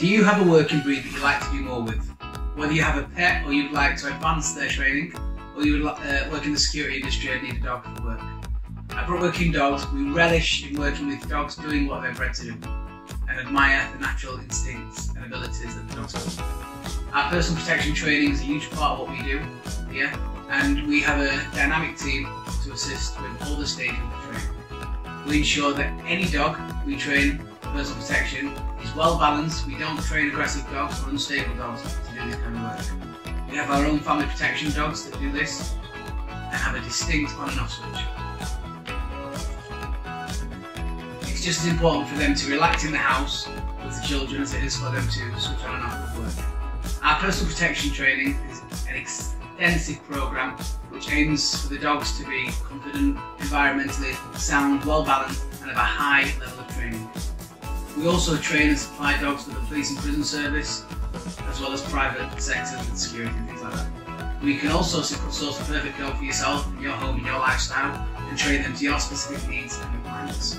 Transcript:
Do you have a working breed that you like to do more with? Whether you have a pet or you'd like to advance their training, or you would uh, work in the security industry and need a dog for work. At Working Dogs, we relish in working with dogs doing what they're bred to do and admire the natural instincts and abilities that the dogs have. Our personal protection training is a huge part of what we do here, and we have a dynamic team to assist with all the stages of the training. We ensure that any dog we train personal protection is well balanced. We don't train aggressive dogs or unstable dogs to do this kind of work. We have our own family protection dogs that do this and have a distinct on and off switch. It's just as important for them to relax in the house with the children as it is for them to switch on and off with work. Our personal protection training is an extensive program which aims for the dogs to be confident, environmentally sound, well balanced and have a high level of training. We also train and supply dogs for the police and prison service, as well as private sectors and security and things like that. We can also source the perfect dog for yourself, your home and your lifestyle, and train them to your specific needs and requirements.